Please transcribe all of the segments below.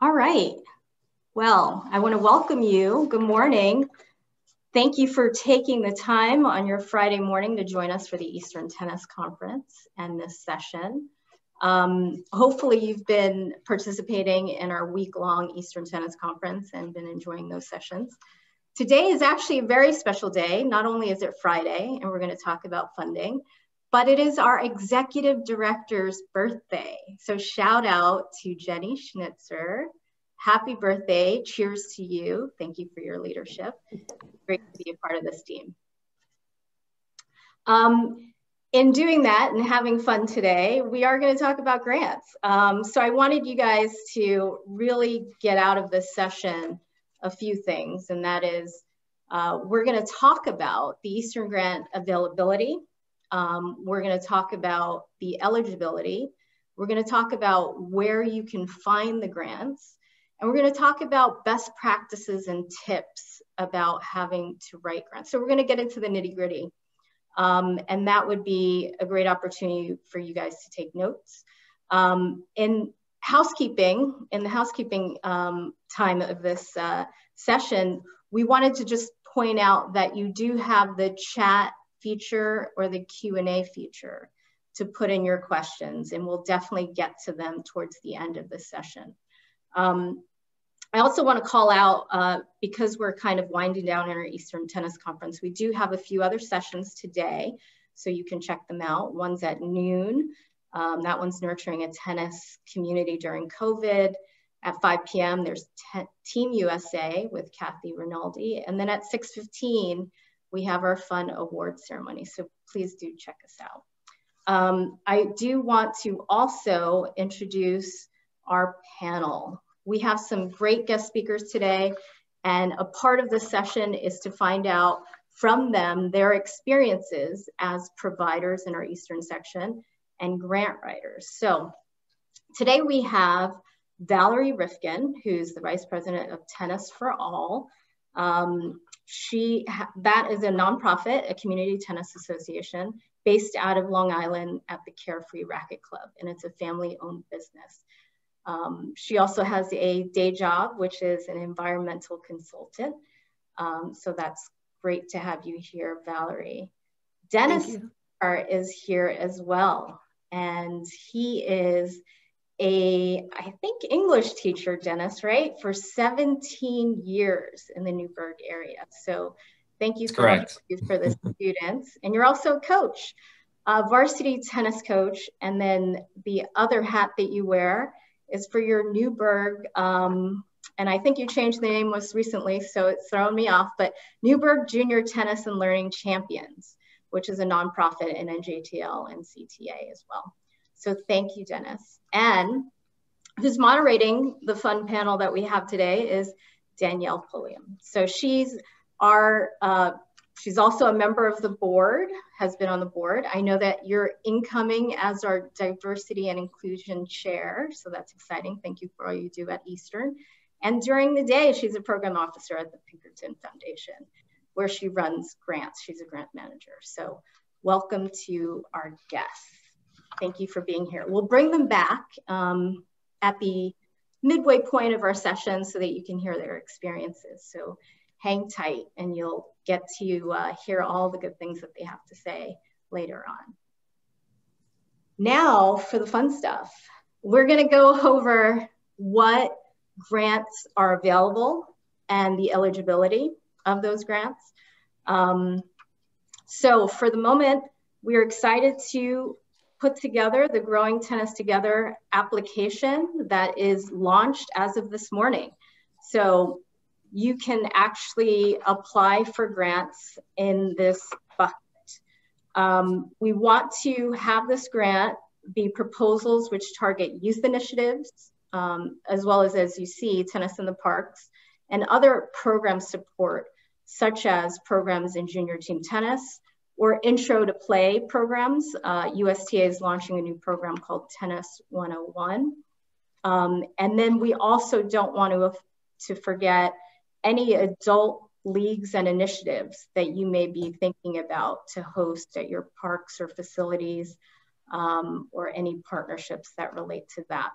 All right. Well, I want to welcome you. Good morning. Thank you for taking the time on your Friday morning to join us for the Eastern Tennis Conference and this session. Um, hopefully you've been participating in our week-long Eastern Tennis Conference and been enjoying those sessions. Today is actually a very special day. Not only is it Friday, and we're going to talk about funding, but it is our executive director's birthday. So shout out to Jenny Schnitzer. Happy birthday. Cheers to you. Thank you for your leadership. Great to be a part of this team. Um, in doing that and having fun today, we are going to talk about grants. Um, so I wanted you guys to really get out of this session a few things, and that is uh, we're going to talk about the Eastern Grant availability. Um, we're going to talk about the eligibility. We're going to talk about where you can find the grants. And we're going to talk about best practices and tips about having to write grants. So we're going to get into the nitty gritty. Um, and that would be a great opportunity for you guys to take notes. Um, in housekeeping, in the housekeeping um, time of this uh, session, we wanted to just point out that you do have the chat feature or the Q&A feature to put in your questions, and we'll definitely get to them towards the end of the session. Um, I also want to call out, uh, because we're kind of winding down in our Eastern Tennis Conference, we do have a few other sessions today, so you can check them out. One's at noon. Um, that one's nurturing a tennis community during COVID. At 5 p.m., there's Team USA with Kathy Rinaldi. And then at 6.15, we have our fun award ceremony. So please do check us out. Um, I do want to also introduce our panel. We have some great guest speakers today, and a part of the session is to find out from them their experiences as providers in our Eastern section and grant writers. So today we have Valerie Rifkin, who's the Vice President of Tennis for All. Um, she that is a nonprofit, a community tennis association based out of Long Island at the Carefree Racket Club, and it's a family-owned business. Um, she also has a day job, which is an environmental consultant. Um, so that's great to have you here, Valerie. Dennis is here as well. And he is a, I think, English teacher, Dennis, right? For 17 years in the Newburgh area. So thank you for, for the students. And you're also a coach, a varsity tennis coach. And then the other hat that you wear is for your Newburgh, um, and I think you changed the name most recently, so it's thrown me off, but Newburgh Junior Tennis and Learning Champions, which is a nonprofit in NJTL and CTA as well. So thank you, Dennis. And who's moderating the fun panel that we have today is Danielle Pulliam. So she's our uh, She's also a member of the board, has been on the board. I know that you're incoming as our diversity and inclusion chair, so that's exciting. Thank you for all you do at Eastern. And during the day, she's a program officer at the Pinkerton Foundation, where she runs grants. She's a grant manager. So welcome to our guests. Thank you for being here. We'll bring them back um, at the midway point of our session so that you can hear their experiences. So hang tight and you'll get to uh, hear all the good things that they have to say later on. Now for the fun stuff. We're gonna go over what grants are available and the eligibility of those grants. Um, so for the moment, we are excited to put together the Growing Tennis Together application that is launched as of this morning. So you can actually apply for grants in this bucket. Um, we want to have this grant be proposals which target youth initiatives, um, as well as, as you see, tennis in the parks, and other program support, such as programs in junior team tennis or intro to play programs. Uh, USTA is launching a new program called Tennis 101. Um, and then we also don't want to, to forget any adult leagues and initiatives that you may be thinking about to host at your parks or facilities um, or any partnerships that relate to that.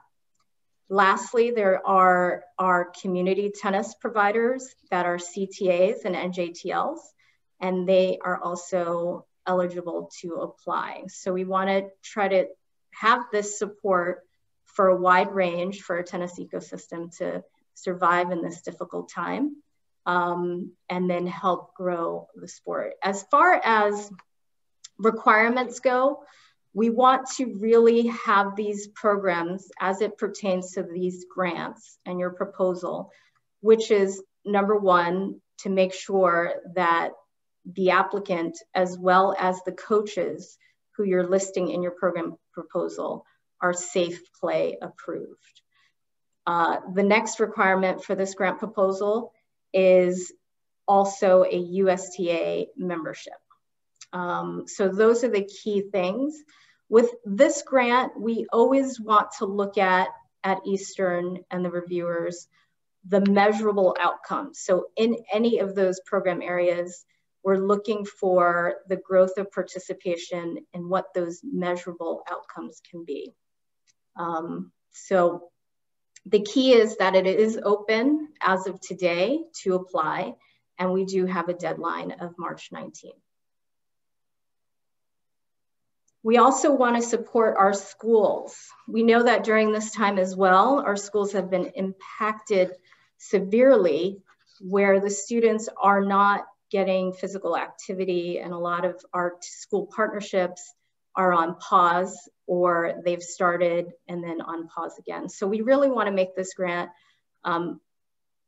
Lastly, there are our community tennis providers that are CTAs and NJTLs, and they are also eligible to apply. So we want to try to have this support for a wide range for a tennis ecosystem to survive in this difficult time um, and then help grow the sport. As far as requirements go, we want to really have these programs as it pertains to these grants and your proposal, which is number one, to make sure that the applicant, as well as the coaches who you're listing in your program proposal, are safe play approved. Uh, the next requirement for this grant proposal is also a USTA membership. Um, so those are the key things. With this grant, we always want to look at, at Eastern and the reviewers, the measurable outcomes. So in any of those program areas, we're looking for the growth of participation and what those measurable outcomes can be. Um, so the key is that it is open as of today to apply, and we do have a deadline of March 19th. We also want to support our schools. We know that during this time as well, our schools have been impacted severely where the students are not getting physical activity and a lot of our school partnerships are on pause or they've started and then on pause again. So we really want to make this grant um,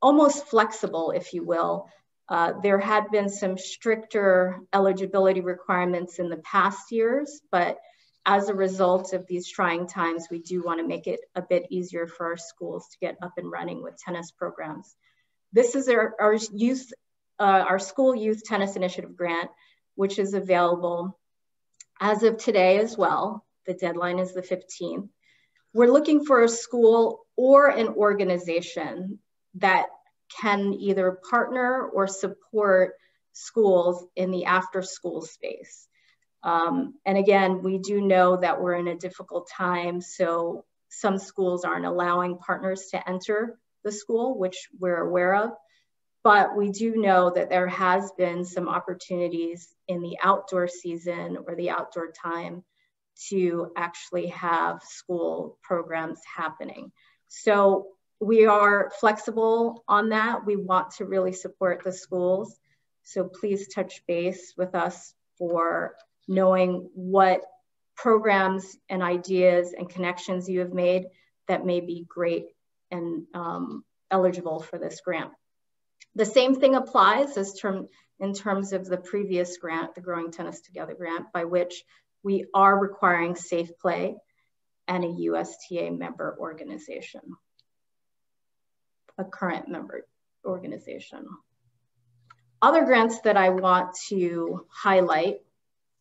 almost flexible, if you will. Uh, there had been some stricter eligibility requirements in the past years, but as a result of these trying times, we do want to make it a bit easier for our schools to get up and running with tennis programs. This is our, our youth, uh, our school youth tennis initiative grant, which is available as of today as well. The deadline is the 15th. We're looking for a school or an organization that can either partner or support schools in the after school space. Um, and again, we do know that we're in a difficult time, so some schools aren't allowing partners to enter the school, which we're aware of. But we do know that there has been some opportunities in the outdoor season or the outdoor time to actually have school programs happening. So we are flexible on that. We want to really support the schools. So please touch base with us for knowing what programs and ideas and connections you have made that may be great and um, eligible for this grant. The same thing applies as term, in terms of the previous grant, the Growing Tennis Together grant, by which we are requiring safe play and a USTA member organization, a current member organization. Other grants that I want to highlight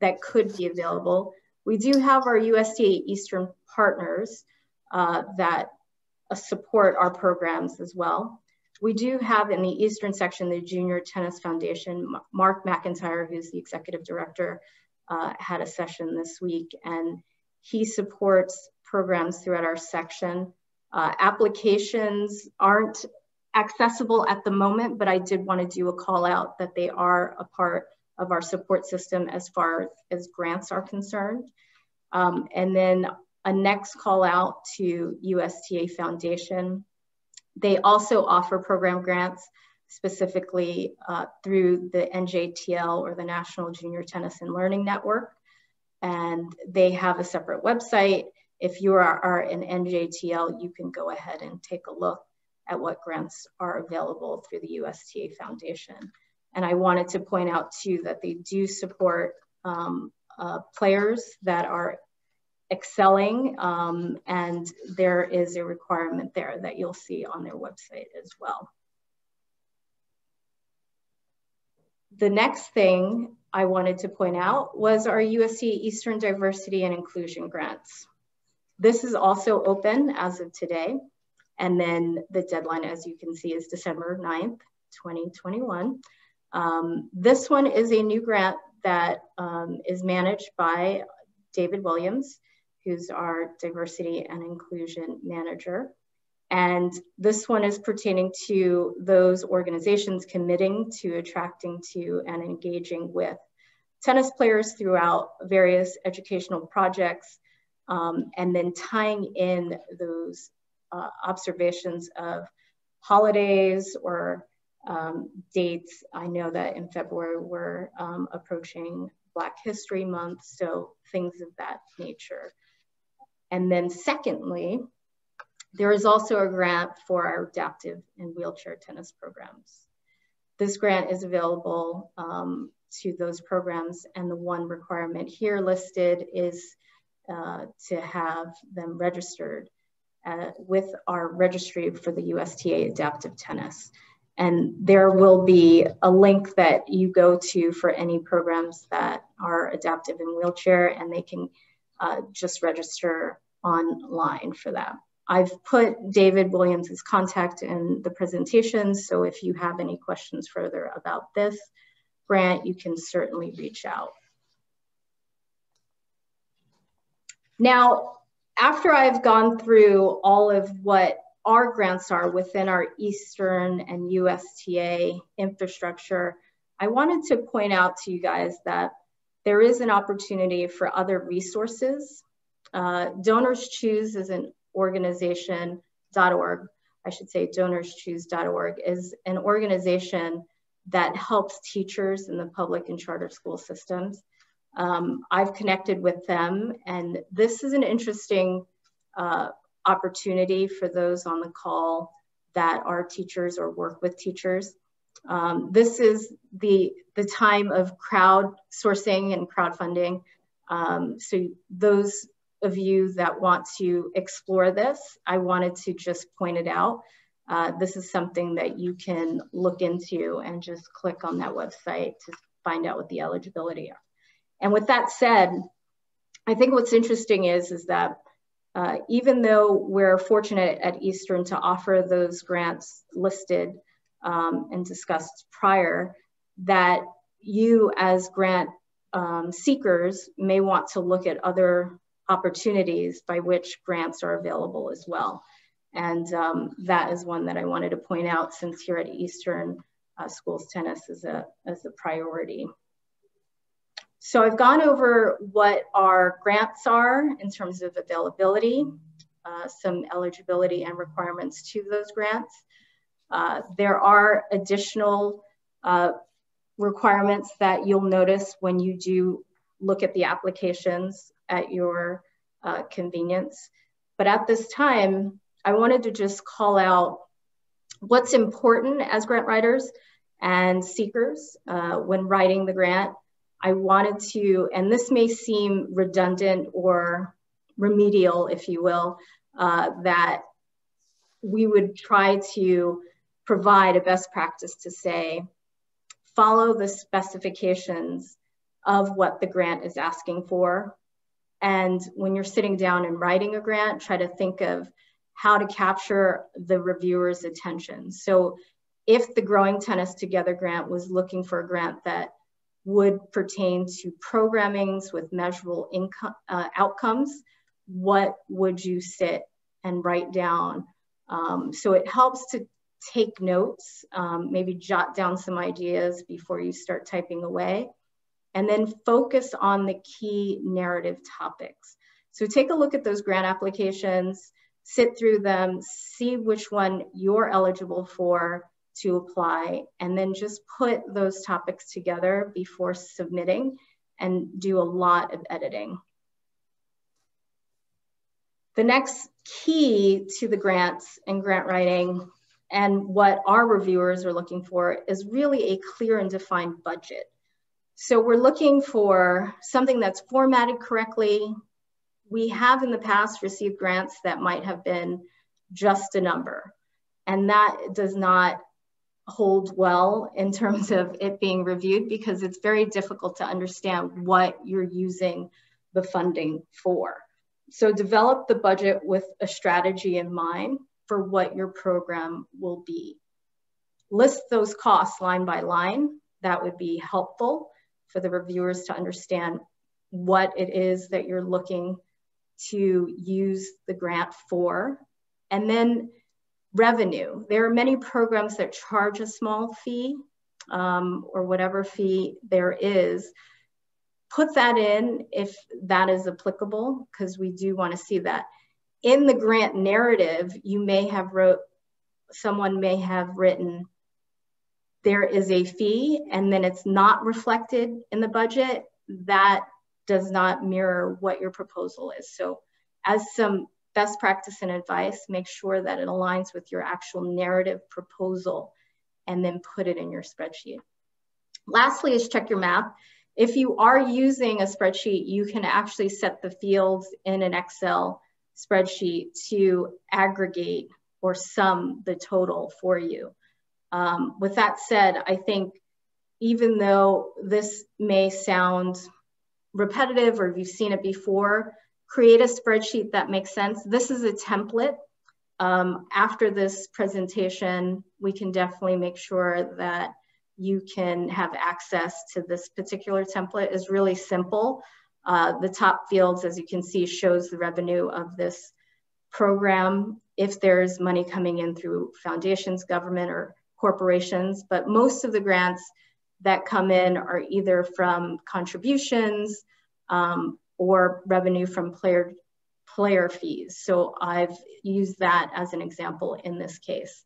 that could be available, we do have our USTA Eastern partners uh, that support our programs as well. We do have in the Eastern section, the Junior Tennis Foundation, Mark McIntyre, who's the executive director, uh, had a session this week, and he supports programs throughout our section. Uh, applications aren't accessible at the moment, but I did want to do a call out that they are a part of our support system as far as grants are concerned. Um, and then a next call out to USTA Foundation. They also offer program grants specifically uh, through the NJTL or the National Junior Tennis and Learning Network. And they have a separate website. If you are, are an NJTL, you can go ahead and take a look at what grants are available through the USTA Foundation. And I wanted to point out too that they do support um, uh, players that are excelling um, and there is a requirement there that you'll see on their website as well. The next thing I wanted to point out was our USTA Eastern Diversity and Inclusion Grants. This is also open as of today. And then the deadline, as you can see, is December 9th, 2021. Um, this one is a new grant that um, is managed by David Williams, who's our diversity and inclusion manager. And this one is pertaining to those organizations committing to attracting to and engaging with tennis players throughout various educational projects, um, and then tying in those uh, observations of holidays or um, dates. I know that in February we're um, approaching Black History Month, so things of that nature. And then secondly, there is also a grant for our adaptive and wheelchair tennis programs. This grant is available um, to those programs and the one requirement here listed is uh, to have them registered uh, with our registry for the USTA Adaptive Tennis. And there will be a link that you go to for any programs that are adaptive in wheelchair and they can uh, just register online for that. I've put David Williams' contact in the presentation, so if you have any questions further about this grant, you can certainly reach out. Now, after I've gone through all of what our grants are within our Eastern and USTA infrastructure, I wanted to point out to you guys that there is an opportunity for other resources. Uh, Donors Choose is an organization.org, I should say donorschoose.org, is an organization that helps teachers in the public and charter school systems. Um, I've connected with them, and this is an interesting uh, opportunity for those on the call that are teachers or work with teachers. Um, this is the, the time of crowdsourcing and crowdfunding. Um, so those of you that want to explore this, I wanted to just point it out. Uh, this is something that you can look into and just click on that website to find out what the eligibility are. And with that said, I think what's interesting is, is that uh, even though we're fortunate at Eastern to offer those grants listed um, and discussed prior, that you as grant um, seekers may want to look at other opportunities by which grants are available as well. And um, that is one that I wanted to point out since here at Eastern, uh, schools tennis is a, is a priority. So I've gone over what our grants are in terms of availability, uh, some eligibility and requirements to those grants. Uh, there are additional uh, requirements that you'll notice when you do look at the applications at your uh, convenience. But at this time, I wanted to just call out what's important as grant writers and seekers uh, when writing the grant I wanted to, and this may seem redundant or remedial, if you will, uh, that we would try to provide a best practice to say, follow the specifications of what the grant is asking for. And when you're sitting down and writing a grant, try to think of how to capture the reviewer's attention. So if the Growing Tennis Together grant was looking for a grant that would pertain to programmings with measurable income uh, outcomes, what would you sit and write down? Um, so it helps to take notes, um, maybe jot down some ideas before you start typing away, and then focus on the key narrative topics. So take a look at those grant applications, sit through them, see which one you're eligible for, to apply and then just put those topics together before submitting and do a lot of editing. The next key to the grants and grant writing and what our reviewers are looking for is really a clear and defined budget. So we're looking for something that's formatted correctly. We have in the past received grants that might have been just a number, and that does not hold well in terms of it being reviewed because it's very difficult to understand what you're using the funding for. So develop the budget with a strategy in mind for what your program will be. List those costs line by line. That would be helpful for the reviewers to understand what it is that you're looking to use the grant for. And then revenue. There are many programs that charge a small fee um, or whatever fee there is. Put that in if that is applicable, because we do want to see that. In the grant narrative, you may have wrote, someone may have written, there is a fee and then it's not reflected in the budget. That does not mirror what your proposal is. So as some best practice and advice, make sure that it aligns with your actual narrative proposal and then put it in your spreadsheet. Lastly is check your map. If you are using a spreadsheet, you can actually set the fields in an Excel spreadsheet to aggregate or sum the total for you. Um, with that said, I think even though this may sound repetitive or you've seen it before, create a spreadsheet that makes sense. This is a template. Um, after this presentation, we can definitely make sure that you can have access to this particular template is really simple. Uh, the top fields, as you can see, shows the revenue of this program if there's money coming in through foundations, government, or corporations. But most of the grants that come in are either from contributions, um, or revenue from player, player fees. So I've used that as an example in this case.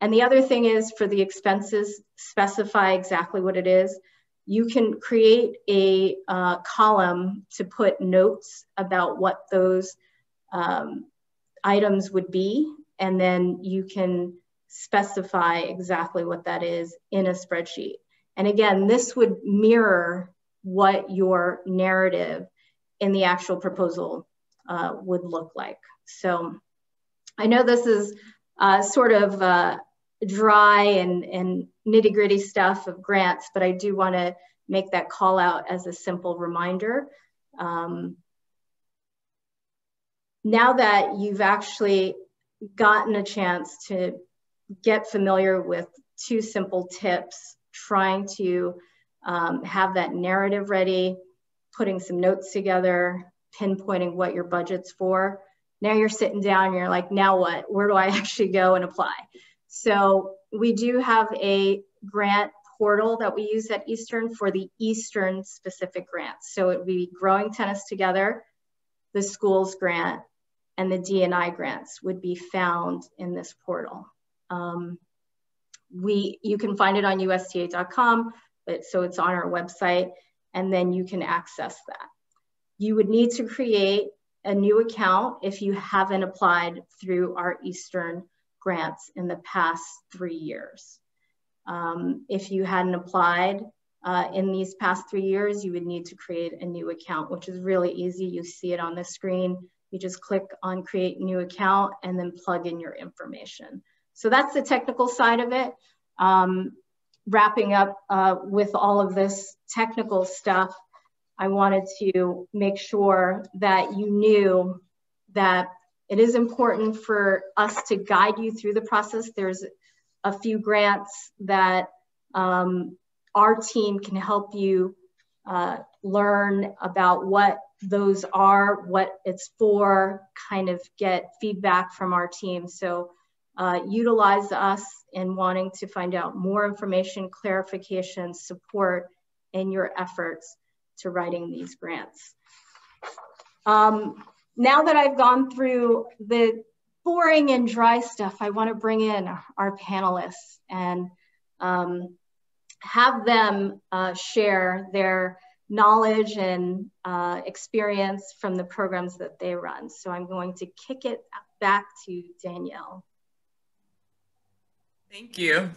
And the other thing is for the expenses, specify exactly what it is. You can create a uh, column to put notes about what those um, items would be, and then you can specify exactly what that is in a spreadsheet. And again, this would mirror what your narrative in the actual proposal uh, would look like. So I know this is uh, sort of uh, dry and, and nitty gritty stuff of grants, but I do want to make that call out as a simple reminder. Um, now that you've actually gotten a chance to get familiar with two simple tips, trying to um, have that narrative ready, putting some notes together, pinpointing what your budget's for. Now you're sitting down and you're like, now what? Where do I actually go and apply? So we do have a grant portal that we use at Eastern for the Eastern specific grants. So it would be Growing Tennis Together, the schools grant, and the DNI grants would be found in this portal. Um, we, you can find it on USTA.com, but so it's on our website and then you can access that. You would need to create a new account if you haven't applied through our Eastern grants in the past three years. Um, if you hadn't applied uh, in these past three years, you would need to create a new account, which is really easy. You see it on the screen. You just click on create new account and then plug in your information. So that's the technical side of it. Um, wrapping up uh, with all of this technical stuff, I wanted to make sure that you knew that it is important for us to guide you through the process. There's a few grants that um, our team can help you uh, learn about what those are, what it's for, kind of get feedback from our team. So uh, utilize us in wanting to find out more information, clarification, support in your efforts to writing these grants. Um, now that I've gone through the boring and dry stuff, I want to bring in our panelists and um, have them uh, share their knowledge and uh, experience from the programs that they run. So I'm going to kick it back to Danielle. Thank you.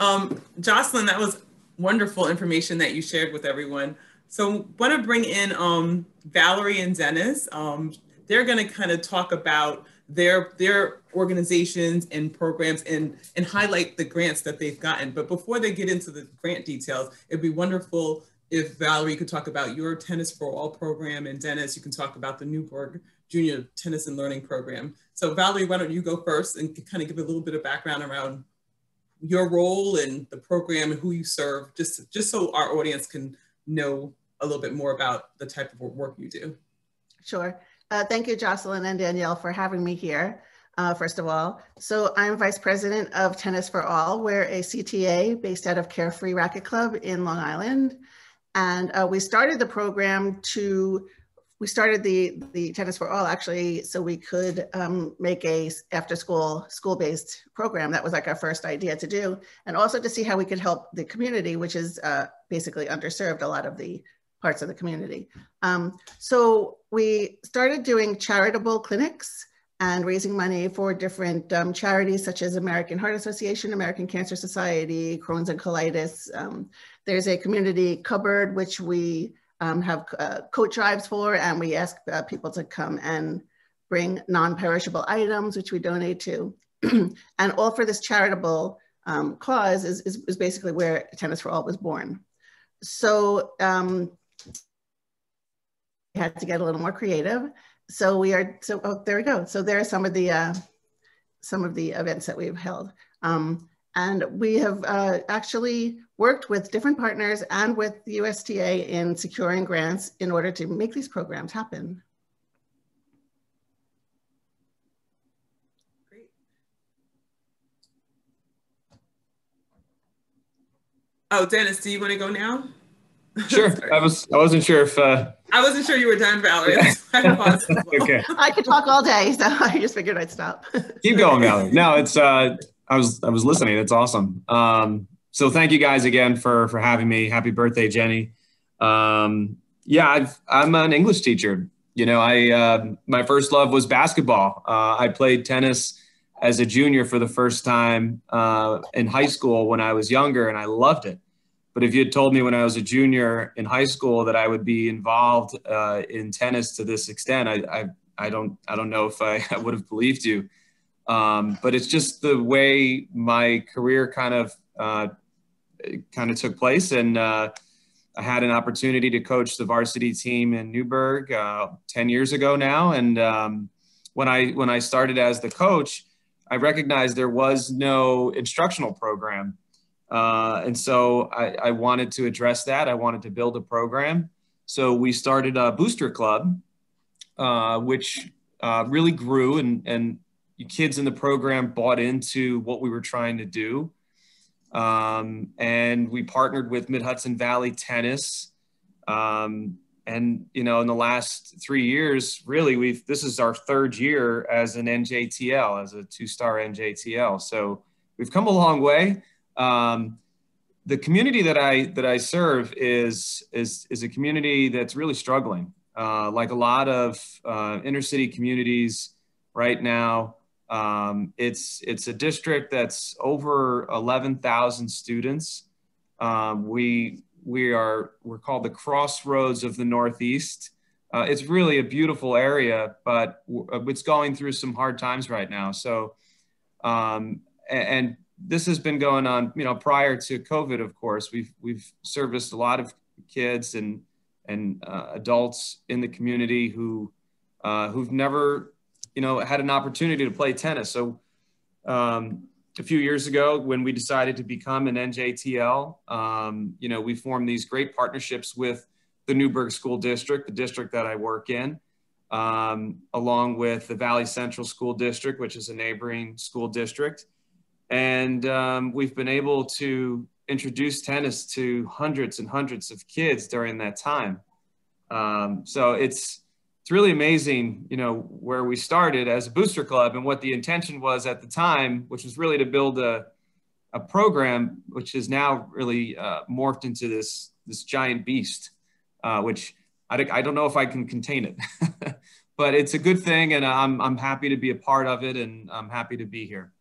Um, Jocelyn, that was wonderful information that you shared with everyone. So want to bring in um, Valerie and Dennis. Um, they're going to kind of talk about their their organizations and programs and and highlight the grants that they've gotten. But before they get into the grant details, it'd be wonderful if Valerie could talk about your Tennis for All program and Dennis, you can talk about the Newburgh Junior Tennis and Learning Program. So Valerie, why don't you go first and kind of give a little bit of background around your role and the program and who you serve, just, just so our audience can know a little bit more about the type of work you do. Sure. Uh, thank you, Jocelyn and Danielle, for having me here. uh, first of all. So I'm vice president of Tennis for All. We're a CTA based out of Carefree Racket Club in Long Island. And uh, we started the program to, we started the, the Tennis for All actually so we could um, make a after school, school-based program. That was like our first idea to do. And also to see how we could help the community, which is uh, basically underserved a lot of the parts of the community. Um, so we started doing charitable clinics and raising money for different um, charities such as American Heart Association, American Cancer Society, Crohn's and Colitis. Um, there's a community cupboard which we um, have uh, coat drives for, and we ask uh, people to come and bring non-perishable items, which we donate to. and all for this charitable um, cause is, is, is, basically where Tennis for All was born. So um, we had to get a little more creative so we are, so oh, there we go. So there are some of the, uh, some of the events that we've held. Um, and we have uh, actually worked with different partners and with the USTA in securing grants in order to make these programs happen. Great. Oh, Dennis, do you want to go now? Sure. I was. I wasn't sure if. Uh... I wasn't sure you were done, Valerie. okay. I could talk all day, so I just figured I'd stop. Keep going, Valerie. No, it's. Uh, I was. I was listening. It's awesome. Um, so thank you guys again for for having me. Happy birthday, Jenny. Um, yeah, I've, I'm an English teacher. You know, I uh, my first love was basketball. Uh, I played tennis as a junior for the first time uh, in high school when I was younger, and I loved it. But if you had told me when I was a junior in high school that I would be involved uh, in tennis to this extent, I, I, I, don't I don't know if I, I would have believed you. Um, but it's just the way my career kind of uh, kind of took place, and uh, I had an opportunity to coach the varsity team in Newburgh uh, ten years ago now. And um, when I when I started as the coach, I recognized there was no instructional program uh, and so I, I, wanted to address that. I wanted to build a program. So we started a booster club, uh, which uh, really grew, and, and kids in the program bought into what we were trying to do. Um, and we partnered with Mid Hudson Valley Tennis. Um, and you know, in the last three years, really, we've this is our third year as an NJTL, as a two-star NJTL. So we've come a long way um, the community that I that I serve is is is a community that's really struggling. Uh, like a lot of uh, inner city communities right now, um, it's it's a district that's over eleven thousand students. Um, we we are we're called the crossroads of the Northeast. Uh, it's really a beautiful area, but it's going through some hard times right now. So, um, and this has been going on, you know, prior to COVID, of course, we've, we've serviced a lot of kids and, and uh, adults in the community who, uh, who've never, you know, had an opportunity to play tennis. So um, a few years ago, when we decided to become an NJTL, um, you know, we formed these great partnerships with the Newburgh School District, the district that I work in, um, along with the Valley Central School District, which is a neighboring school district. And um, we've been able to introduce tennis to hundreds and hundreds of kids during that time. Um, so it's it's really amazing, you know, where we started as a booster club and what the intention was at the time, which was really to build a a program which is now really uh, morphed into this this giant beast, uh, which I, I don't know if I can contain it, but it's a good thing, and I'm I'm happy to be a part of it, and I'm happy to be here.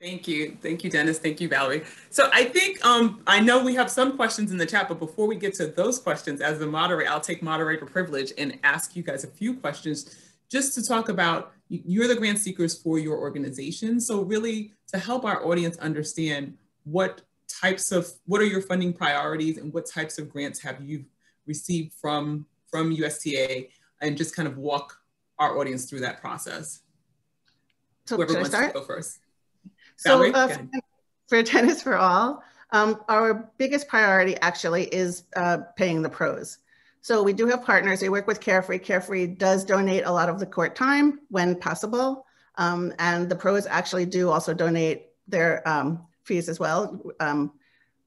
Thank you. Thank you, Dennis. Thank you, Valerie. So I think um, I know we have some questions in the chat, but before we get to those questions, as the moderator, I'll take moderator privilege and ask you guys a few questions just to talk about you're the grant seekers for your organization. So really to help our audience understand what types of, what are your funding priorities and what types of grants have you received from, from USTA and just kind of walk our audience through that process. So Whoever wants start? to go first. So uh, for, for Tennis for All, um, our biggest priority actually is uh, paying the pros. So we do have partners. We work with Carefree. Carefree does donate a lot of the court time when possible. Um, and the pros actually do also donate their um, fees as well. Um,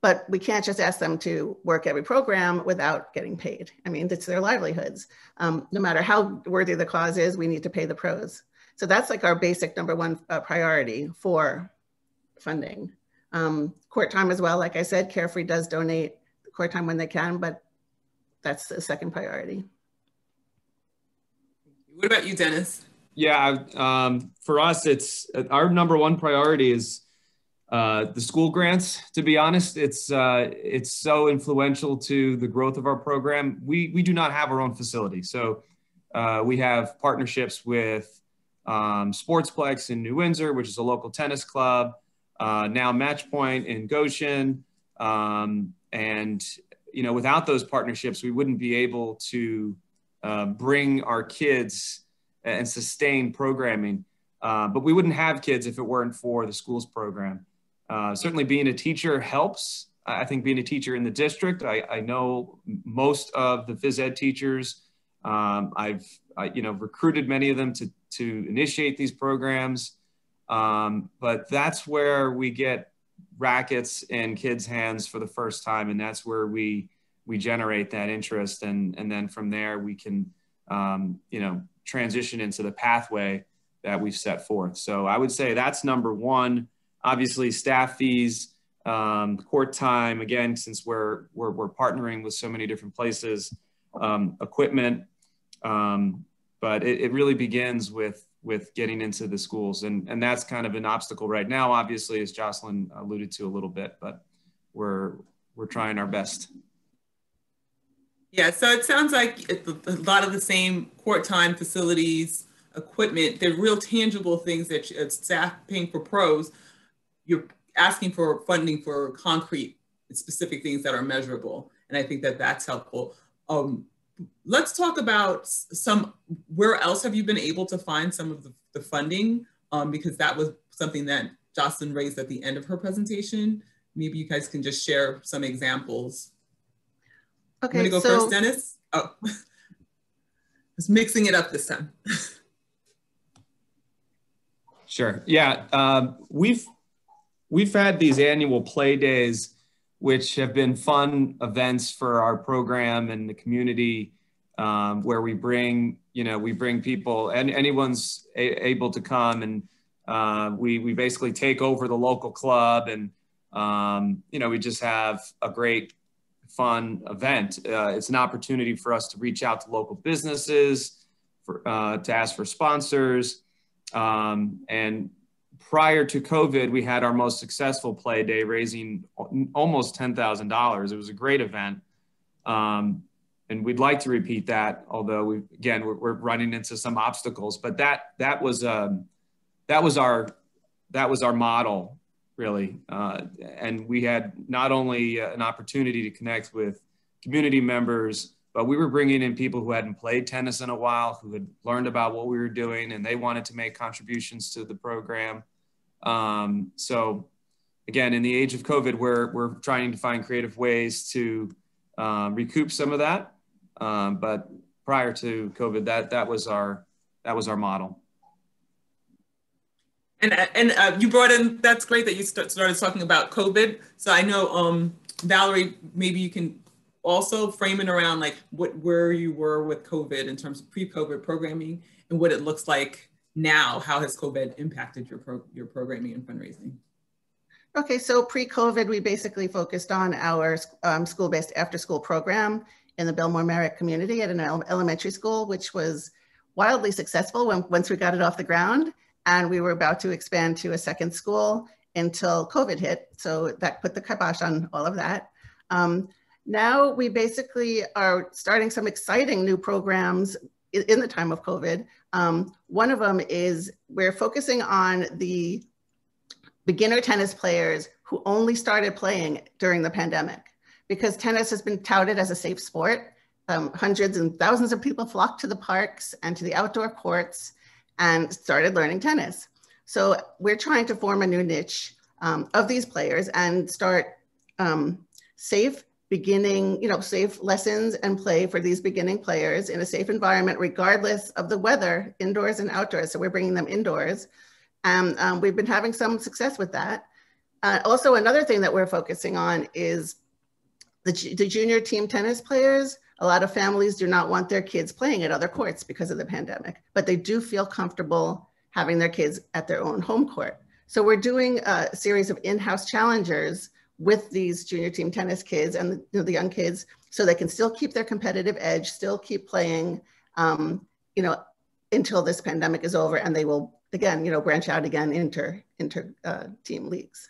but we can't just ask them to work every program without getting paid. I mean, it's their livelihoods. Um, no matter how worthy the cause is, we need to pay the pros. So that's like our basic number one uh, priority for funding. Um, court time as well, like I said, Carefree does donate court time when they can, but that's the second priority. What about you, Dennis? Yeah, um, for us, it's our number one priority is uh, the school grants. To be honest, it's uh, it's so influential to the growth of our program. We we do not have our own facility, so uh, we have partnerships with um, Sportsplex in New Windsor, which is a local tennis club. Uh, now Matchpoint in Goshen, um, and you know, without those partnerships, we wouldn't be able to uh, bring our kids and sustain programming. Uh, but we wouldn't have kids if it weren't for the schools program. Uh, certainly, being a teacher helps. I think being a teacher in the district, I, I know most of the phys ed teachers. Um, I've I, you know recruited many of them to to initiate these programs, um, but that's where we get rackets in kids' hands for the first time, and that's where we we generate that interest, and and then from there we can um, you know transition into the pathway that we've set forth. So I would say that's number one. Obviously, staff fees, um, court time. Again, since we're, we're we're partnering with so many different places, um, equipment. Um, but it, it really begins with with getting into the schools, and and that's kind of an obstacle right now. Obviously, as Jocelyn alluded to a little bit, but we're we're trying our best. Yeah, so it sounds like a lot of the same court time facilities, equipment, they're real tangible things that uh, staff paying for pros, you're asking for funding for concrete, specific things that are measurable. And I think that that's helpful. Um, let's talk about some, where else have you been able to find some of the, the funding? Um, because that was something that Jocelyn raised at the end of her presentation. Maybe you guys can just share some examples Okay, I'm gonna go so, first, Dennis. Oh, just mixing it up this time. sure. Yeah, um, we've we've had these annual play days, which have been fun events for our program and the community, um, where we bring you know we bring people and anyone's able to come and uh, we we basically take over the local club and um, you know we just have a great fun event. Uh, it's an opportunity for us to reach out to local businesses, for, uh, to ask for sponsors. Um, and prior to COVID, we had our most successful play day, raising almost $10,000. It was a great event. Um, and we'd like to repeat that, although we, again, we're, we're running into some obstacles, but that, that was, um, that was our, that was our model really. Uh, and we had not only uh, an opportunity to connect with community members, but we were bringing in people who hadn't played tennis in a while, who had learned about what we were doing, and they wanted to make contributions to the program. Um, so, again, in the age of COVID, we're, we're trying to find creative ways to um, recoup some of that. Um, but prior to COVID, that, that, was our, that was our model. And, and uh, you brought in, that's great that you start, started talking about COVID. So I know, um, Valerie, maybe you can also frame it around like what, where you were with COVID in terms of pre-COVID programming and what it looks like now. How has COVID impacted your, pro, your programming and fundraising? Okay, so pre-COVID, we basically focused on our um, school-based after-school program in the Bellmore Merrick community at an elementary school, which was wildly successful when, once we got it off the ground and we were about to expand to a second school until COVID hit. So that put the kibosh on all of that. Um, now we basically are starting some exciting new programs in the time of COVID. Um, one of them is we're focusing on the beginner tennis players who only started playing during the pandemic because tennis has been touted as a safe sport. Um, hundreds and thousands of people flocked to the parks and to the outdoor courts and started learning tennis. So we're trying to form a new niche um, of these players and start um, safe beginning, you know, safe lessons and play for these beginning players in a safe environment, regardless of the weather, indoors and outdoors. So we're bringing them indoors. And um, we've been having some success with that. Uh, also, another thing that we're focusing on is the, the junior team tennis players. A lot of families do not want their kids playing at other courts because of the pandemic, but they do feel comfortable having their kids at their own home court. So we're doing a series of in-house challengers with these junior team tennis kids and you know, the young kids so they can still keep their competitive edge, still keep playing, um, you know, until this pandemic is over and they will, again, you know, branch out again into, into uh, team leagues.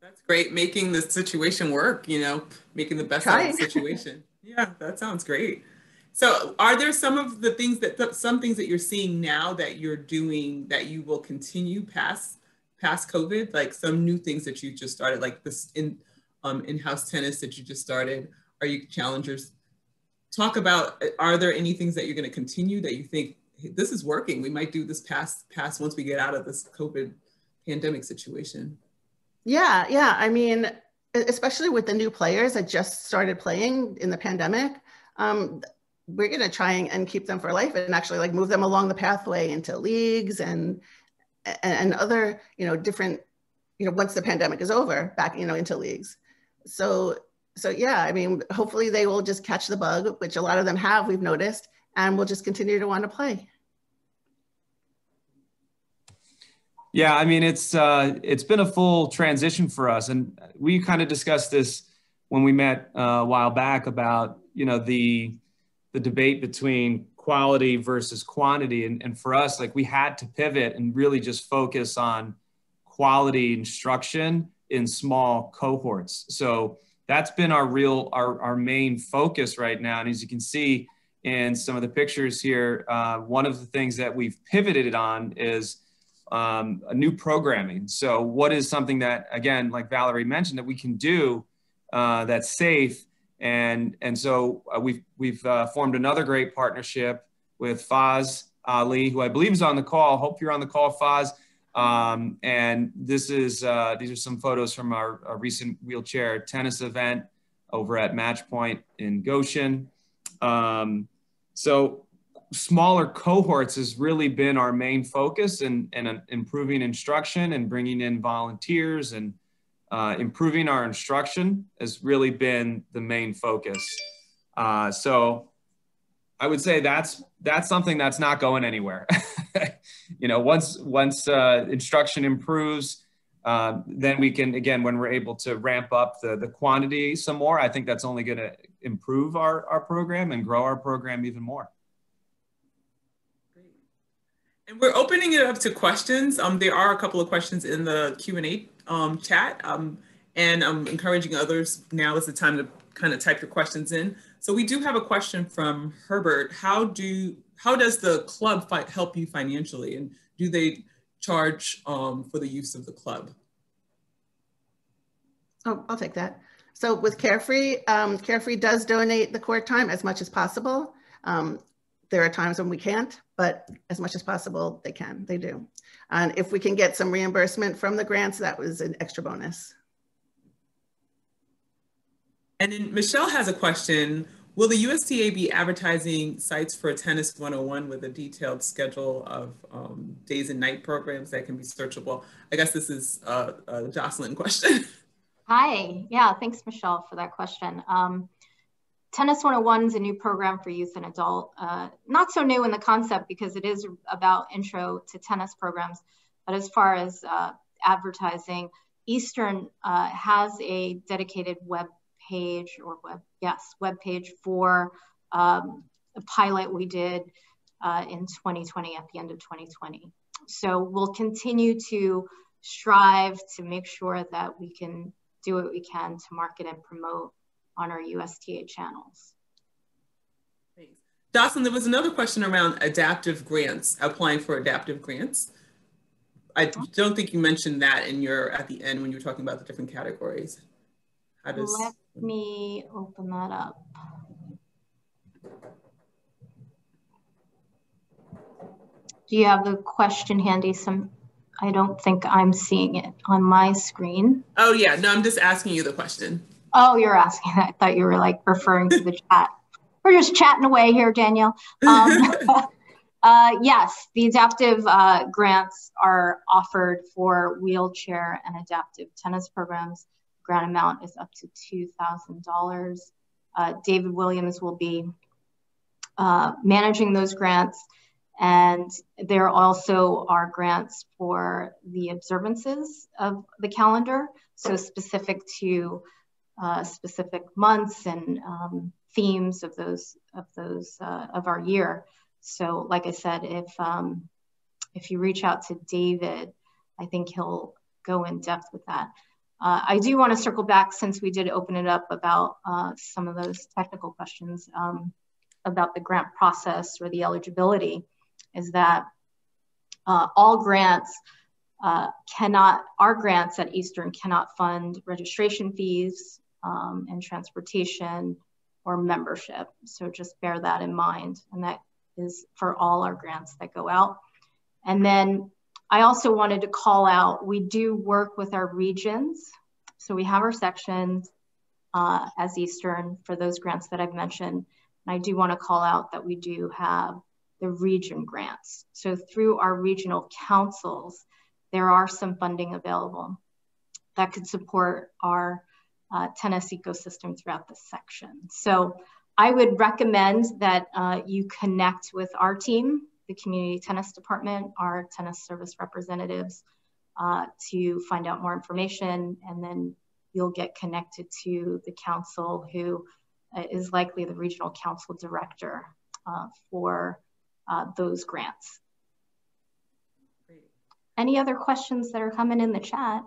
That's great. Making the situation work, you know, making the best Trying. of the situation. yeah, that sounds great. So are there some of the things that, some things that you're seeing now that you're doing that you will continue past past COVID, like some new things that you just started, like this in um, in-house tennis that you just started? Are you challengers? Talk about, are there any things that you're going to continue that you think hey, this is working? We might do this past, past once we get out of this COVID pandemic situation. Yeah, yeah. I mean, especially with the new players that just started playing in the pandemic, um, we're going to try and keep them for life and actually like move them along the pathway into leagues and and other, you know, different, you know, once the pandemic is over, back, you know, into leagues. So, so yeah, I mean, hopefully they will just catch the bug, which a lot of them have, we've noticed, and will just continue to want to play. Yeah, I mean, it's uh, it's been a full transition for us, and we kind of discussed this when we met uh, a while back about you know the the debate between quality versus quantity. And, and for us, like we had to pivot and really just focus on quality instruction in small cohorts. So that's been our real, our, our main focus right now. And as you can see in some of the pictures here, uh, one of the things that we've pivoted on is um, a new programming. So what is something that, again, like Valerie mentioned, that we can do uh, that's safe and and so uh, we've we've uh, formed another great partnership with Faz Ali, who I believe is on the call. Hope you're on the call, Faz. Um, and this is uh, these are some photos from our, our, recent wheelchair tennis event over at Match Point in Goshen. Um, so smaller cohorts has really been our main focus and in, in improving instruction and bringing in volunteers and uh, improving our instruction has really been the main focus. Uh, so I would say that's that's something that's not going anywhere. you know, once once uh, instruction improves, uh, then we can again when we're able to ramp up the the quantity some more. I think that's only going to improve our our program and grow our program even more. And we're opening it up to questions. Um, there are a couple of questions in the Q and A um, chat. Um, and I'm encouraging others, now is the time to kind of type your questions in. So we do have a question from Herbert. How do how does the club fight help you financially, and do they charge um, for the use of the club? Oh, I'll take that. So with Carefree, um, Carefree does donate the court time as much as possible. Um, there are times when we can't, but as much as possible, they can, they do. And if we can get some reimbursement from the grants, that was an extra bonus. And then Michelle has a question. Will the USTA be advertising sites for Tennis 101 with a detailed schedule of um, days and night programs that can be searchable? I guess this is a, a Jocelyn question. Hi, yeah, thanks Michelle for that question. Um, Tennis 101 is a new program for youth and adult. Uh, not so new in the concept because it is about intro to tennis programs, but as far as uh, advertising, Eastern uh, has a dedicated web page or web, yes, web page for um, a pilot we did uh, in 2020 at the end of 2020. So we'll continue to strive to make sure that we can do what we can to market and promote on our USTA channels. Thanks. Dawson, there was another question around adaptive grants, applying for adaptive grants. I don't think you mentioned that in your at the end when you were talking about the different categories. How does let me open that up. Do you have the question handy? Some I don't think I'm seeing it on my screen. Oh yeah, no, I'm just asking you the question. Oh, you're asking. I thought you were like referring to the chat. We're just chatting away here, Danielle. Um, uh, yes, the adaptive uh, grants are offered for wheelchair and adaptive tennis programs. Grant amount is up to $2,000. Uh, David Williams will be uh, managing those grants. And there also are grants for the observances of the calendar, so specific to uh, specific months and um, themes of those of those uh, of our year. So, like I said, if um, if you reach out to David, I think he'll go in depth with that. Uh, I do want to circle back since we did open it up about uh, some of those technical questions um, about the grant process or the eligibility is that uh, all grants uh, cannot, our grants at Eastern cannot fund registration fees um, and transportation or membership. So just bear that in mind. And that is for all our grants that go out. And then I also wanted to call out, we do work with our regions. So we have our sections uh, as Eastern for those grants that I've mentioned. And I do want to call out that we do have the region grants. So through our regional councils, there are some funding available that could support our uh, tennis ecosystem throughout the section. So I would recommend that uh, you connect with our team, the community tennis department, our tennis service representatives uh, to find out more information and then you'll get connected to the council who uh, likely the regional council director uh, for uh, those grants. Great. Any other questions that are coming in the chat?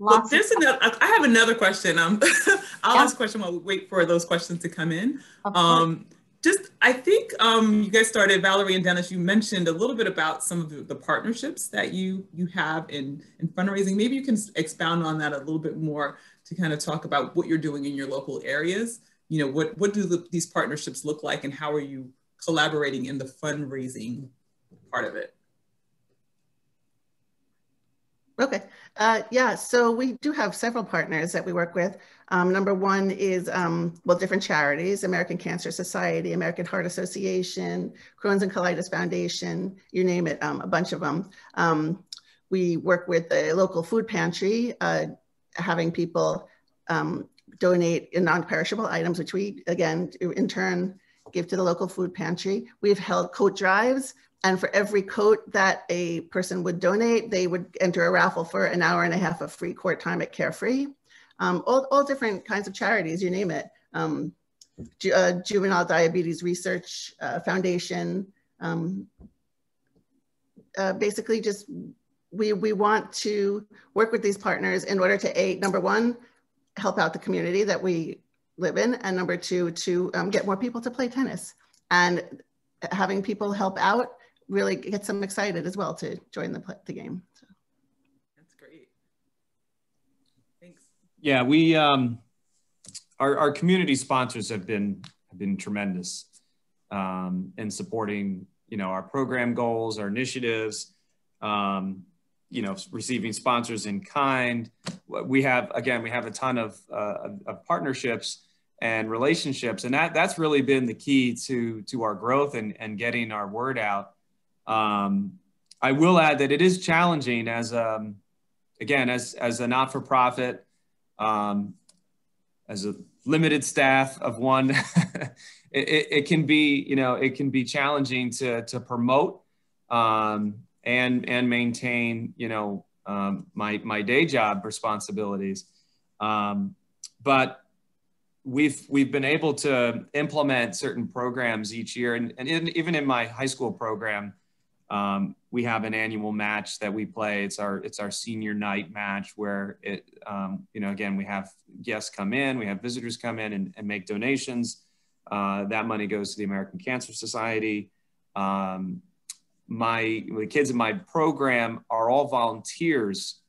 Lots well, there's another, I have another question. Um, I'll yeah. ask a question while we wait for those questions to come in. Um, just, I think um, you guys started, Valerie and Dennis, you mentioned a little bit about some of the, the partnerships that you you have in, in fundraising. Maybe you can expound on that a little bit more to kind of talk about what you're doing in your local areas. You know, what, what do the, these partnerships look like and how are you collaborating in the fundraising part of it? Okay, uh, yeah, so we do have several partners that we work with. Um, number one is, um, well, different charities, American Cancer Society, American Heart Association, Crohn's and Colitis Foundation, you name it, um, a bunch of them. Um, we work with the local food pantry, uh, having people um, donate non-perishable items, which we, again, in turn, give to the local food pantry. We've held coat drives and for every coat that a person would donate, they would enter a raffle for an hour and a half of free court time at Carefree. Um, all, all different kinds of charities, you name it. Um, Ju uh, Juvenile Diabetes Research uh, Foundation. Um, uh, basically just, we, we want to work with these partners in order to, A, number one, help out the community that we live in, and number two, to um, get more people to play tennis. And having people help out really gets them excited as well to join the, the game. So. That's great. Thanks. Yeah, we, um, our, our community sponsors have been, have been tremendous um, in supporting, you know, our program goals, our initiatives, um, you know, receiving sponsors in kind. We have, again, we have a ton of, uh, of partnerships and relationships. And that, that's really been the key to, to our growth and, and getting our word out. Um, I will add that it is challenging as, um, again, as, as a not-for-profit, um, as a limited staff of one, it, it, it, can be, you know, it can be challenging to, to promote um, and, and maintain, you know, um, my, my day job responsibilities. Um, but we've we've been able to implement certain programs each year and, and in, even in my high school program um, we have an annual match that we play. It's our it's our senior night match where it um, you know again we have guests come in we have visitors come in and, and make donations. Uh, that money goes to the american cancer society. Um, my the kids in my program are all volunteers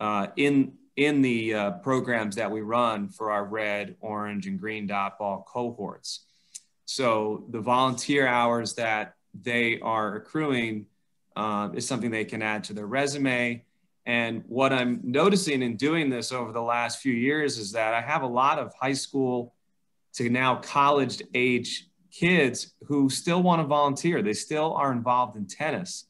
uh, in in the uh, programs that we run for our red, orange, and green dot ball cohorts. So the volunteer hours that they are accruing uh, is something they can add to their resume And what I'm noticing in doing this over the last few years is that I have a lot of high school to now college age kids who still want to volunteer. They still are involved in tennis.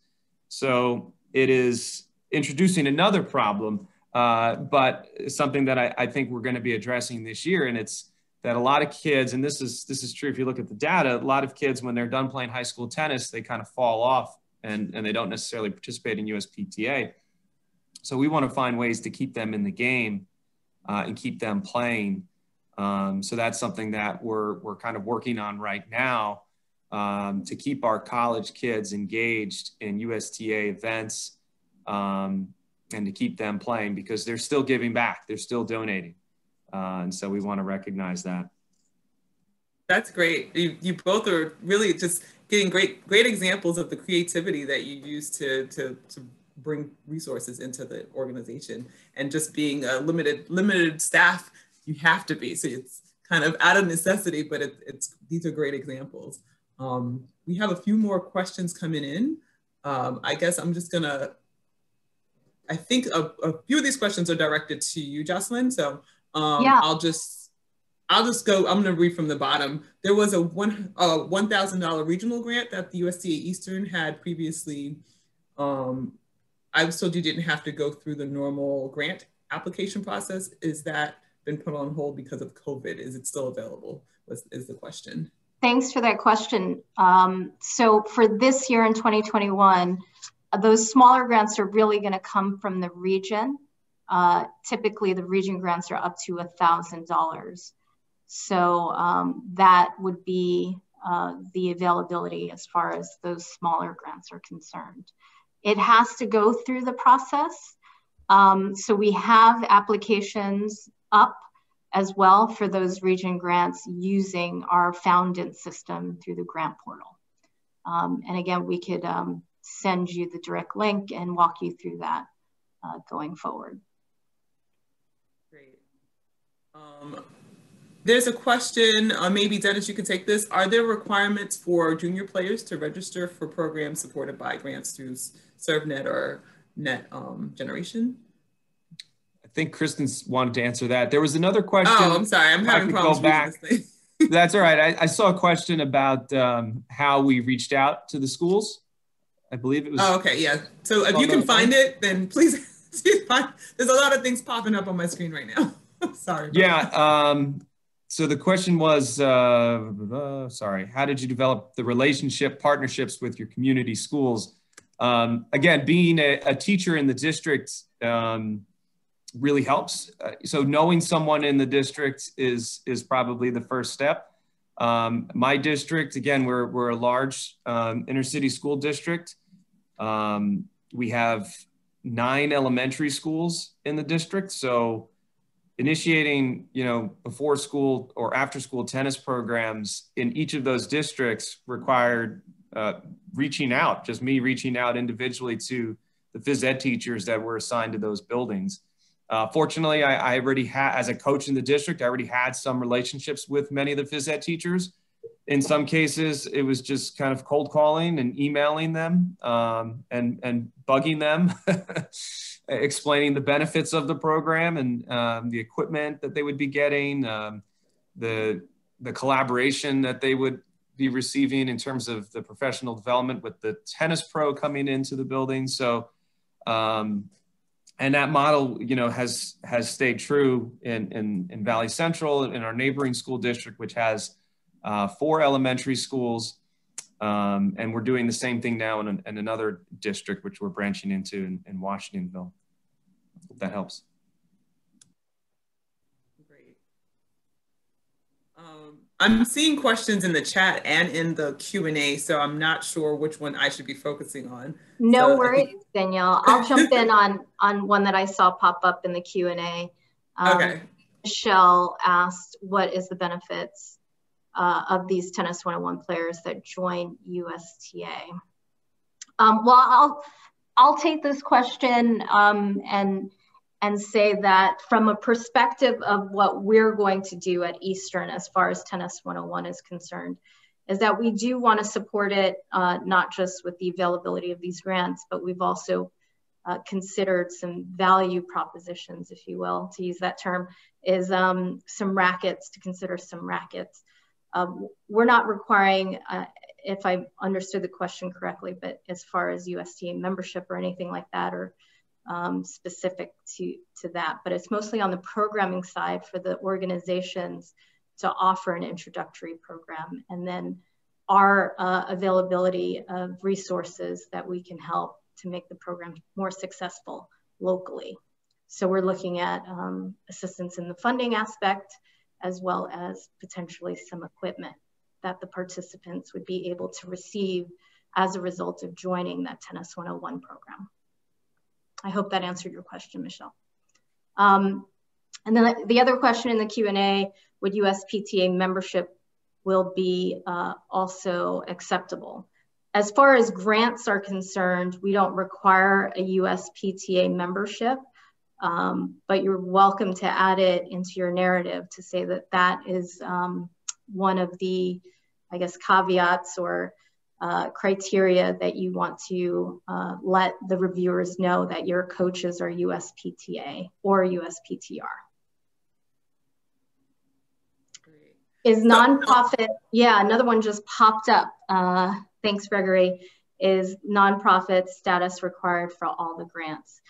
So it is introducing another problem, uh, but something that I, I think we're going to be addressing this year. And it's that a lot of kids, and this is this is true if you look at the data, a lot of kids when they're done playing high school tennis, they kind of fall off and, and they don't necessarily participate in USPTA. So we want to find ways to keep them in the game uh, and keep them playing. Um, so that's something that we're, we're kind of working on right now um, to keep our college kids engaged in USTA events um, and to keep them playing because they're still giving back, they're still donating. Uh, and so we want to recognize that. That's great. You, you both are really just getting great great examples of the creativity that you use to to to bring resources into the organization. And just being a limited limited staff you have to be. So it's kind of out of necessity but it, it's these are great examples. Um, we have a few more questions coming in. Um, i guess i'm just gonna i think a, a, few of these questions are directed to you jocelyn. So um, yeah. i'll just I'll just go, I'm gonna read from the bottom. There was a one uh, $1,000 regional grant that the USTA Eastern had previously. Um, I was told you didn't have to go through the normal grant application process. Is that been put on hold because of COVID? Is it still available? Was, is the question. Thanks for that question. Um, so for this year in 2021, uh, those smaller grants are really gonna come from the region. Uh, typically the region grants are up to $1,000. So um, that would be uh, the availability as far as those smaller grants are concerned. It has to go through the process. Um, so we have applications up as well for those region grants using our Foundant system through the grant portal. Um, and again, we could um, send you the direct link and walk you through that uh, going forward. Um, there's a question, uh, maybe Dennis, you can take this. Are there requirements for junior players to register for programs supported by grants through ServNet or Net um, Generation? I think Kristen wanted to answer that. There was another question. Oh, I'm sorry. I'm having problems back. That's all right. I, I, saw a question about um, how we reached out to the schools. I believe it was. Oh, okay. Yeah. So if you can find it, then please. There's a lot of things popping up on my screen right now. sorry. Yeah. Um, so the question was, uh, uh, sorry, how did you develop the relationship partnerships with your community schools? Um, again, being a, a, teacher in the district um, really helps. Uh, so knowing someone in the district is is probably the first step. Um, my district, again, we're we're a large um, inner city school district. Um, we have nine elementary schools in the district, so initiating, you know, before school or after school tennis programs in each of those districts required uh, reaching out, just me reaching out individually to the phys ed teachers that were assigned to those buildings. Uh, fortunately, I, I already had, as a coach in the district, I already had some relationships with many of the phys ed teachers. In some cases, it was just kind of cold calling and emailing them um, and, and bugging them explaining the benefits of the program and um, the equipment that they would be getting, um, the the collaboration that they would be receiving in terms of the professional development with the tennis pro coming into the building. So, um, and that model, you know, has has stayed true in in, in Valley Central in our neighboring school district, which has uh, four elementary schools. Um, and we're doing the same thing now in, in another district, which we're branching into in, in Washingtonville. Hope that helps. Great. Um, I'm seeing questions in the chat and in the Q&A, so I'm not sure which one I should be focusing on. No so worries, Danielle. I'll jump in on, on one that I saw pop up in the Q&A. Um, okay. Michelle asked, what is the benefits uh, of these Tennis 101 players that join USTA? Um, well, I'll, I'll take this question um, and and say that from a perspective of what we're going to do at Eastern as far as Tennis 101 is concerned, is that we do want to support it uh, not just with the availability of these grants, but we've also uh, considered some value propositions, if you will, to use that term, is um, some rackets, to consider some rackets. Um, we're not requiring, uh, if I understood the question correctly, but as far as USTA membership or anything like that, or um, specific to, to that, but it's mostly on the programming side for the organizations to offer an introductory program and then our uh, availability of resources that we can help to make the program more successful locally. So we're looking at um, assistance in the funding aspect, as well as potentially some equipment that the participants would be able to receive as a result of joining that Tennis 101 program. I hope that answered your question, Michelle. Um, and then the other question in the Q&A, would USPTA membership will be uh, also acceptable? As far as grants are concerned, we don't require a USPTA membership, um, but you're welcome to add it into your narrative to say that that is um, one of the, I guess, caveats or uh, criteria that you want to uh, let the reviewers know that your coaches are USPTA or USPTR. Is nonprofit, yeah, another one just popped up. Uh, thanks, Gregory. Is nonprofit status required for all the grants?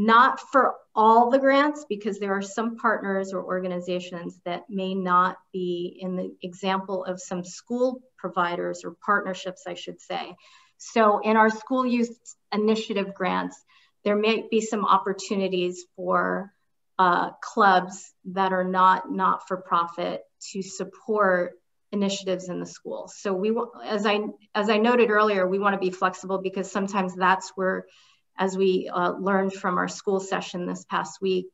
Not for all the grants, because there are some partners or organizations that may not be in the example of some school providers or partnerships, I should say. So in our school youth initiative grants, there may be some opportunities for uh, clubs that are not not-for-profit to support initiatives in the school. So we, as I as I noted earlier, we want to be flexible because sometimes that's where as we uh, learned from our school session this past week,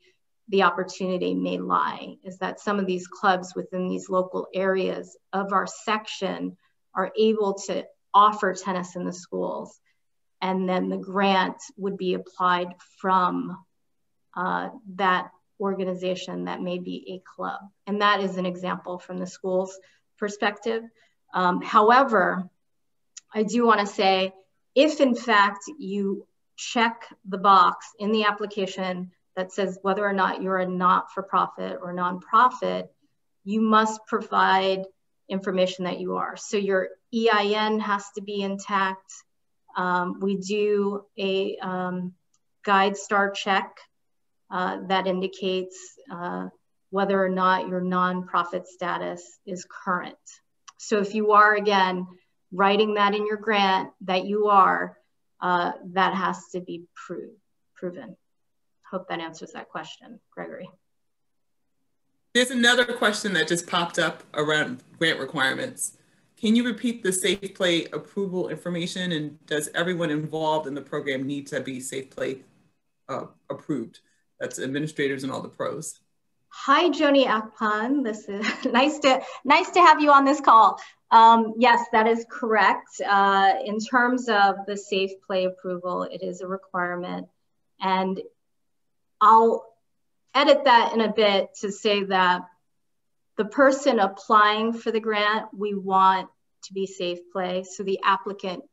the opportunity may lie is that some of these clubs within these local areas of our section are able to offer tennis in the schools. And then the grant would be applied from uh, that organization that may be a club. And that is an example from the school's perspective. Um, however, I do want to say if in fact you check the box in the application that says whether or not you're a not-for-profit or nonprofit, you must provide information that you are. So your EIN has to be intact. Um, we do a um, GuideStar check uh, that indicates uh, whether or not your nonprofit status is current. So if you are, again, writing that in your grant that you are, uh, that has to be proved, proven. Hope that answers that question, Gregory. There's another question that just popped up around grant requirements. Can you repeat the Safe Play approval information and does everyone involved in the program need to be Safe Play uh, approved? That's administrators and all the pros. Hi, Joni Akpan. This is nice to nice to have you on this call. Um, yes, that is correct. Uh, in terms of the safe play approval, it is a requirement. And I'll edit that in a bit to say that the person applying for the grant, we want to be safe play. So the applicant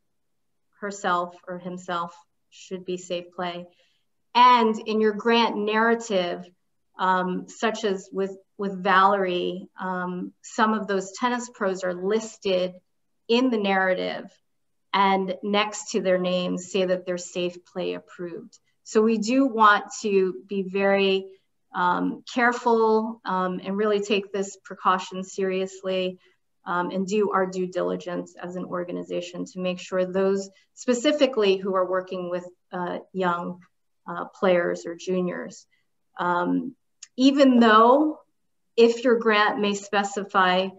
herself or himself should be safe play. And in your grant narrative, um, such as with with Valerie, um, some of those tennis pros are listed in the narrative and next to their names say that they're safe play approved. So we do want to be very um, careful um, and really take this precaution seriously um, and do our due diligence as an organization to make sure those specifically who are working with uh, young uh, players or juniors. Um, even though if your grant may specify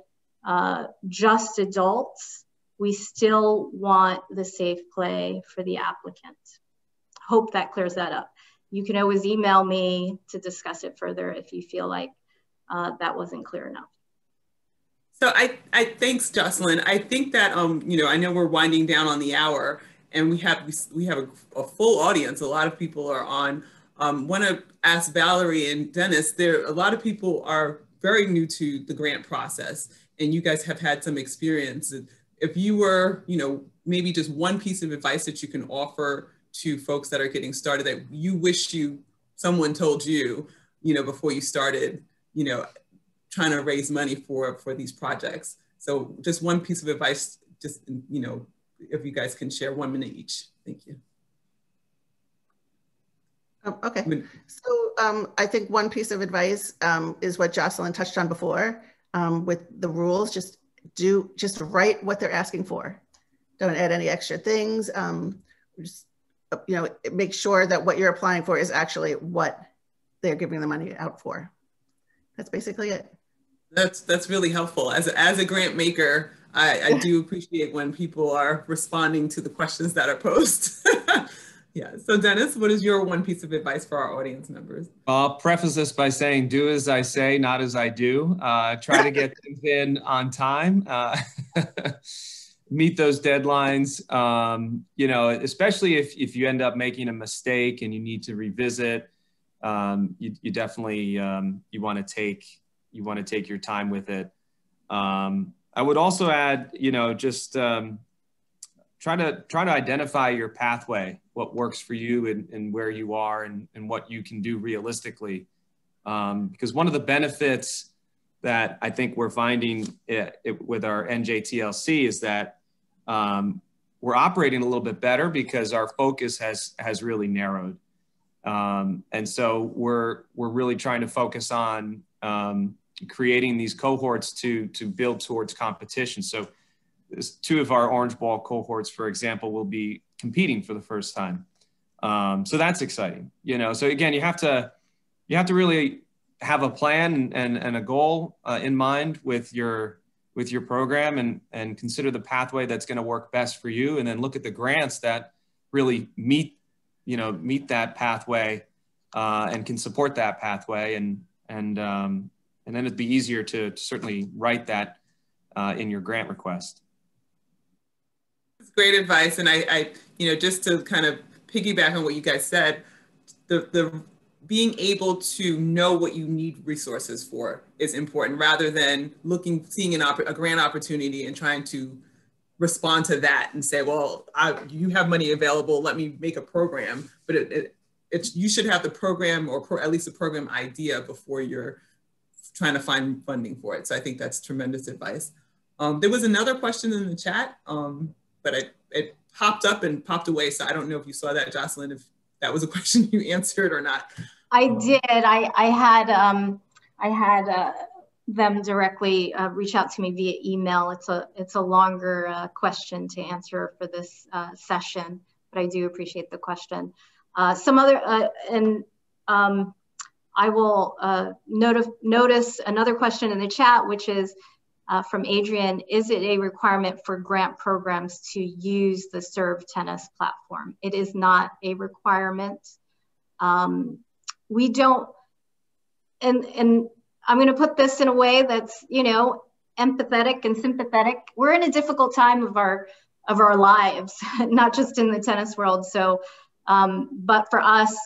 uh, just adults, we still want the safe play for the applicant. Hope that clears that up. You can always email me to discuss it further if you feel like uh, that wasn't clear enough. So I, I thanks Jocelyn. I think that um, you know, I know we're winding down on the hour, and we have we have a, a full audience. A lot of people are on. Um, Want to ask Valerie and Dennis. There, a lot of people are very new to the grant process and you guys have had some experience. If you were, you know, maybe just one piece of advice that you can offer to folks that are getting started that you wish you someone told you, you know, before you started, you know, trying to raise money for for these projects. So just one piece of advice, just you know, if you guys can share one minute each. Thank you. Um, okay, so um, I think one piece of advice um, is what Jocelyn touched on before um, with the rules. Just do, just write what they're asking for. Don't add any extra things. Um, just, you know, make sure that what you're applying for is actually what they're giving the money out for. That's basically it. That's that's really helpful. As a, as a grant maker, I, I do appreciate when people are responding to the questions that are posed. yeah. So Dennis, what is your one piece of advice for our audience members? I'll preface this by saying, do as I say, not as I do. Uh, try to get things in on time. Uh, meet those deadlines. Um, you know, especially if, if you end up making a mistake and you need to revisit, um, you, you definitely, um, you want to take, you want to take your time with it. Um, I would also add, you know, just um, try to try to identify your pathway, what works for you and, and where you are and, and what you can do realistically. Um, because one of the benefits that I think we're finding it, it, with our NJTLC is that um, we're operating a little bit better because our focus has has really narrowed. Um, and so we're we're really trying to focus on um, creating these cohorts to to build towards competition. So two of our orange ball cohorts, for example, will be competing for the first time. Um, so that's exciting, you know. So again, you have to you have to really have a plan and, and a goal uh, in mind with your with your program and and consider the pathway that's going to work best for you and then look at the grants that really meet you know meet that pathway uh, and can support that pathway and and um, and then it'd be easier to, to certainly write that uh, in your grant request. Great advice, and I, I, you know, just to kind of piggyback on what you guys said, the the being able to know what you need resources for is important, rather than looking, seeing an a grant opportunity and trying to respond to that and say, well, I, you have money available, let me make a program. But it, it, it's you should have the program or pro, at least a program idea before you're trying to find funding for it. So I think that's tremendous advice. Um, there was another question in the chat, um, but it, it popped up and popped away. So I don't know if you saw that, Jocelyn, if that was a question you answered or not. I did. I, I had, um, I had uh, them directly uh, reach out to me via email. It's a, it's a longer uh, question to answer for this uh, session, but I do appreciate the question. Uh, some other, uh, and um, I will uh, notice another question in the chat, which is uh, from Adrian, is it a requirement for grant programs to use the Serve Tennis platform? It is not a requirement. Um, we don't, and, and I'm gonna put this in a way that's, you know, empathetic and sympathetic. We're in a difficult time of our, of our lives, not just in the tennis world. So, um, but for us,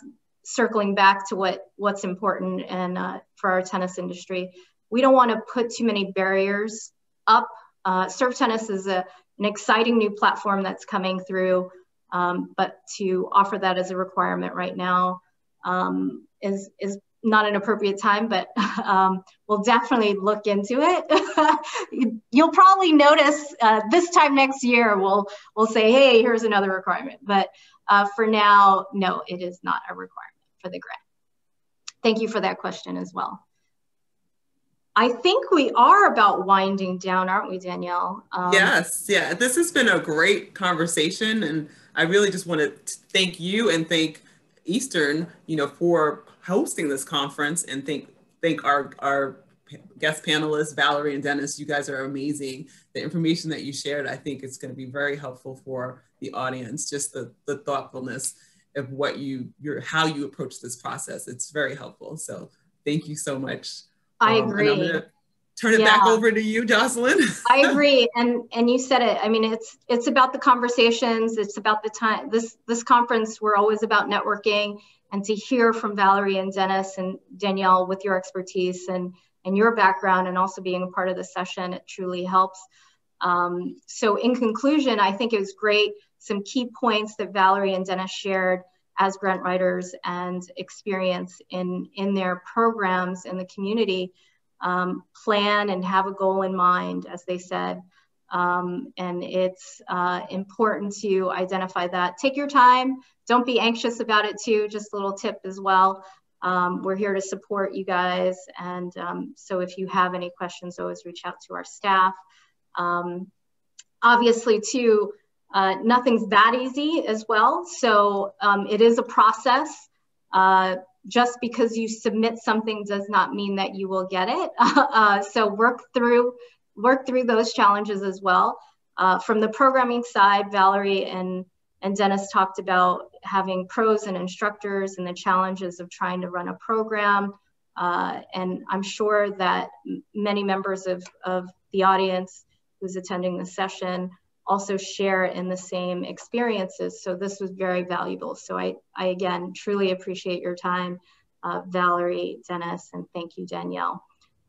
circling back to what what's important and uh, for our tennis industry, we don't want to put too many barriers up. Uh, Serve Tennis is a, an exciting new platform that's coming through, um, but to offer that as a requirement right now um, is is not an appropriate time, but um, we'll definitely look into it. You'll probably notice uh, this time next year we'll we'll say, hey, here's another requirement. But uh, for now, no, it is not a requirement for the grant. Thank you for that question as well. I think we are about winding down, aren't we, Danielle? Um, yes, yeah. This has been a great conversation, and I really just want to thank you and thank Eastern, you know, for hosting this conference, and thank thank our our guest panelists, Valerie and Dennis. You guys are amazing. The information that you shared, I think, is going to be very helpful for the audience. Just the the thoughtfulness of what you your how you approach this process. It's very helpful. So thank you so much. I um, agree. turn it yeah. back over to you, Jocelyn. I agree, and and you said it. I mean, it's it's about the conversations. It's about the time. This this conference, we're always about networking, and to hear from Valerie and Dennis and Danielle with your expertise and and your background, and also being a part of the session, it truly helps. Um, so in conclusion, I think it was great. Some key points that Valerie and Dennis shared as grant writers and experience in, in their programs in the community. Um, plan and have a goal in mind, as they said. Um, and it's uh, important to identify that. Take your time. Don't be anxious about it too. Just a little tip as well. Um, we're here to support you guys. And um, so if you have any questions, always reach out to our staff. Um, obviously too, uh, nothing's that easy as well. So um, it is a process. Uh, just because you submit something does not mean that you will get it. Uh, so work through work through those challenges as well. Uh, from the programming side, Valerie and, and Dennis talked about having pros and instructors and the challenges of trying to run a program. Uh, and I'm sure that many members of, of the audience who's attending the session also share in the same experiences. So this was very valuable. So I, I again, truly appreciate your time, uh, Valerie, Dennis, and thank you, Danielle.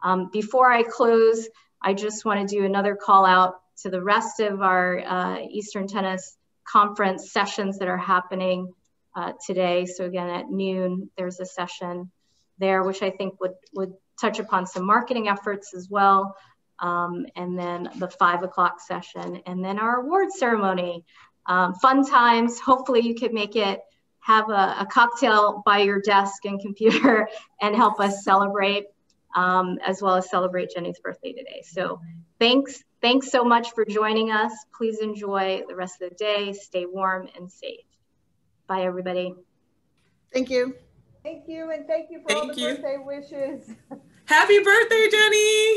Um, before I close, I just want to do another call out to the rest of our uh, Eastern Tennis Conference sessions that are happening uh, today. So again, at noon, there's a session there, which I think would, would touch upon some marketing efforts as well. Um, and then the five o'clock session, and then our award ceremony. Um, fun times. Hopefully you could make it, have a, a cocktail by your desk and computer and help us celebrate um, as well as celebrate Jenny's birthday today. So thanks, thanks so much for joining us. Please enjoy the rest of the day. Stay warm and safe. Bye, everybody. Thank you. Thank you, and thank you for thank all the you. birthday wishes. Happy birthday, Jenny!